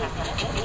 Gracias.